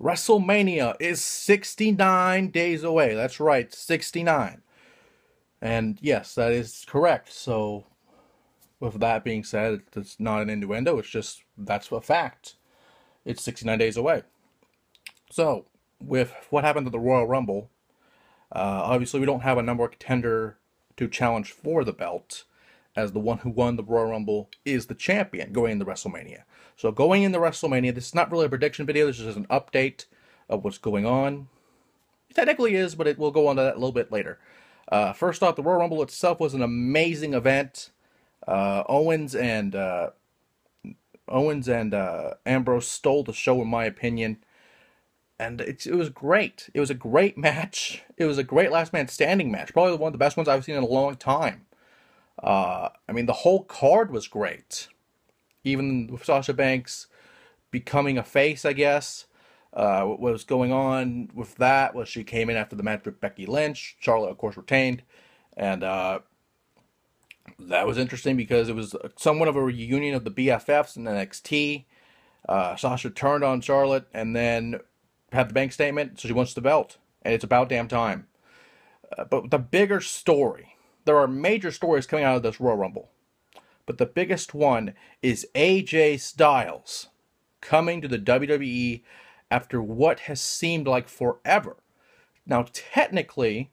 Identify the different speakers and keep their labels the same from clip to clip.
Speaker 1: WrestleMania is 69 days away. That's right, 69. And yes, that is correct. So, with that being said, it's not an innuendo, it's just that's a fact. It's 69 days away. So, with what happened to the Royal Rumble, uh, obviously we don't have a number contender to challenge for the belt, as the one who won the Royal Rumble is the champion going into WrestleMania. So going into WrestleMania, this is not really a prediction video. This is just an update of what's going on. It technically is, but it will go on to that a little bit later. Uh, first off, the Royal Rumble itself was an amazing event. Uh, Owens and uh, Owens and uh, Ambrose stole the show, in my opinion and it, it was great. It was a great match. It was a great last man standing match. Probably one of the best ones I've seen in a long time. Uh, I mean, the whole card was great. Even with Sasha Banks becoming a face, I guess. Uh, what was going on with that was she came in after the match with Becky Lynch. Charlotte, of course, retained. And uh, that was interesting because it was somewhat of a reunion of the BFFs the NXT. Uh, Sasha turned on Charlotte and then had the bank statement, so she wants the belt, and it's about damn time. Uh, but the bigger story, there are major stories coming out of this Royal Rumble, but the biggest one is AJ Styles coming to the WWE after what has seemed like forever. Now, technically,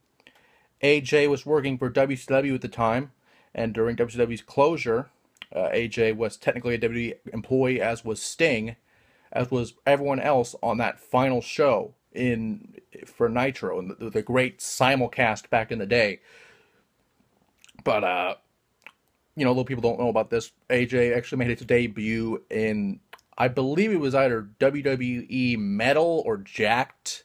Speaker 1: AJ was working for WCW at the time, and during WCW's closure, uh, AJ was technically a WWE employee, as was Sting, as was everyone else on that final show in for Nitro and the, the great simulcast back in the day. But uh, you know, a little people don't know about this. AJ actually made its debut in, I believe it was either WWE Metal or Jakked.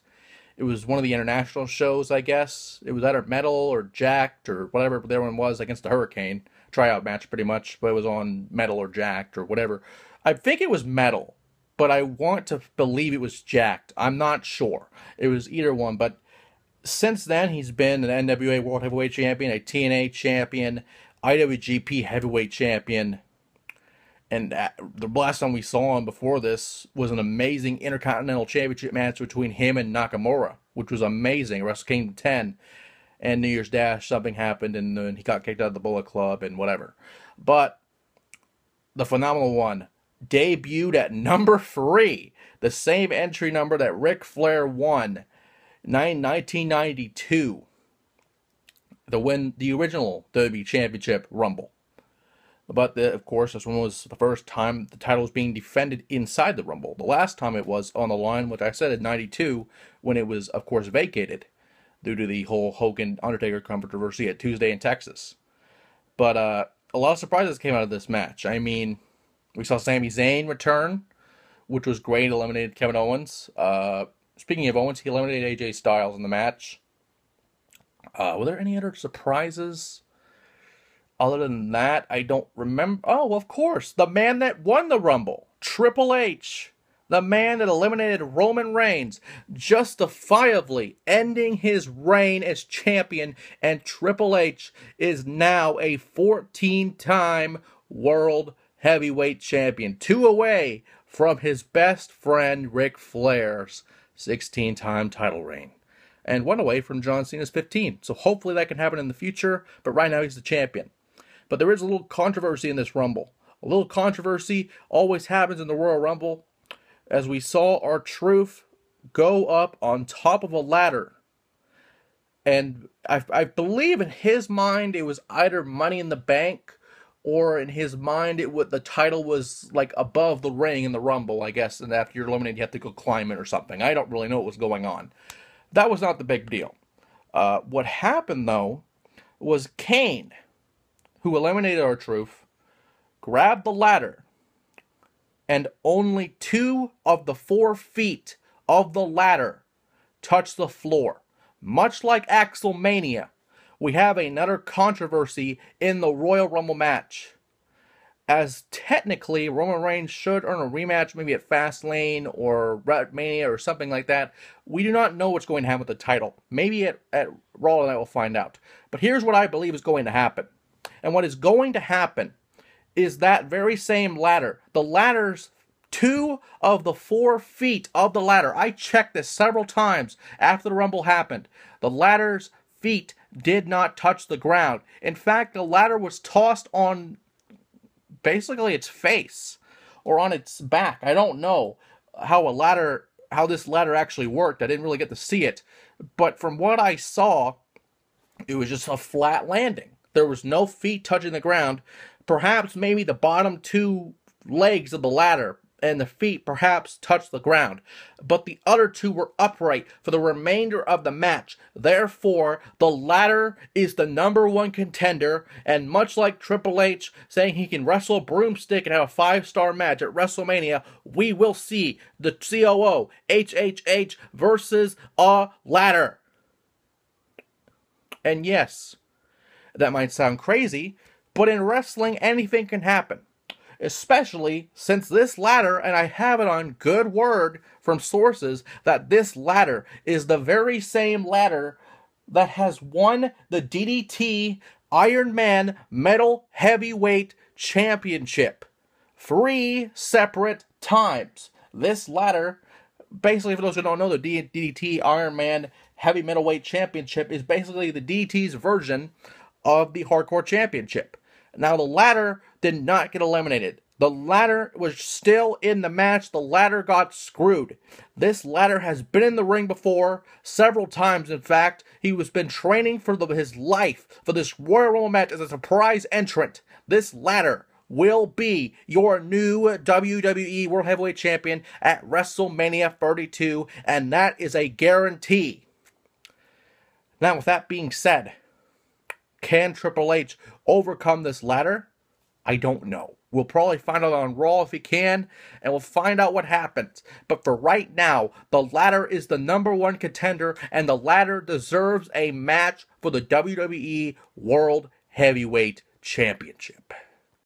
Speaker 1: It was one of the international shows, I guess. It was either Metal or Jakked or whatever the other one was against the Hurricane tryout match, pretty much. But it was on Metal or Jakked or whatever. I think it was Metal but I want to believe it was Jakked. I'm not sure. It was either one, but since then he's been an NWA World Heavyweight Champion, a TNA Champion, IWGP Heavyweight Champion, and the last time we saw him before this was an amazing Intercontinental Championship match between him and Nakamura, which was amazing. Wrestle Kingdom 10 and New Year's Dash, something happened, and then he got kicked out of the Bullet Club and whatever. But the phenomenal one, debuted at number three, the same entry number that Ric Flair won 1992 to win the original WWE Championship Rumble. But the, of course, this one was the first time the title was being defended inside the Rumble. The last time it was on the line, which I said in '92, when it was, of course, vacated due to the whole Hogan Undertaker controversy at Tuesday in Texas. But uh, a lot of surprises came out of this match. I mean, we saw Sami Zayn return, which was great. Eliminated Kevin Owens. Uh, speaking of Owens, he eliminated AJ Styles in the match. Uh, were there any other surprises? Other than that, I don't remember. Oh, of course, the man that won the Rumble, Triple H, the man that eliminated Roman Reigns, justifiably ending his reign as champion, and Triple H is now a 14 time world heavyweight champion, two away from his best friend Ric Flair's 16 time title reign, and one away from John Cena's 15. So hopefully that can happen in the future, but right now he's the champion. But there is a little controversy in this Rumble. A little controversy always happens in the Royal Rumble, as we saw R-Truth go up on top of a ladder. And I, I believe in his mind it was either Money in the Bank or in his mind it would the title was like above the ring in the rumble i guess and after you're eliminated you have to go climb it or something. I don't really know what was going on. That was not the big deal. Uh, what happened though was kane who eliminated R-Truth grabbed the ladder and only two of the four feet of the ladder touched the floor much like axelmania we have another controversy in the Royal Rumble match. As technically, Roman Reigns should earn a rematch, maybe at Fastlane or Mania or something like that. We do not know what's going to happen with the title. Maybe at, at Raw tonight we'll find out. But here's what I believe is going to happen. And what is going to happen is that very same ladder. The ladder's two of the four feet of the ladder, I checked this several times after the Rumble happened. The ladder's feet did not touch the ground. In fact, the ladder was tossed on basically its face or on its back. I don't know how a ladder how this ladder actually worked. I didn't really get to see it, but from what I saw, it was just a flat landing. There was no feet touching the ground. Perhaps maybe the bottom two legs of the ladder and the feet perhaps touched the ground, but the other two were upright for the remainder of the match. Therefore, the ladder is the number one contender, and much like Triple H saying he can wrestle a broomstick and have a five star match at WrestleMania, we will see the COO HHH versus a ladder. And yes, that might sound crazy, but in wrestling, anything can happen especially since this ladder, and I have it on good word from sources that this ladder is the very same ladder that has won the DDT Iron Man Metal Heavyweight Championship three separate times. This ladder, basically, for those who don't know, the DDT Iron Man Heavymetalweight Championship is basically the DDT's version of the Hardcore Championship. Now, the ladder did not get eliminated. The ladder was still in the match. The ladder got screwed. This ladder has been in the ring before, several times in fact. He was been training for the, his life for this Royal Rumble match as a surprise entrant. This ladder will be your new WWE World Heavyweight Champion at WrestleMania 32, and that is a guarantee. Now, with that being said, can Triple H overcome this ladder? I don't know. We'll probably find out on Raw if he can, and we'll find out what happens. But for right now, the ladder is the number one contender, and the ladder deserves a match for the WWE World Heavyweight Championship.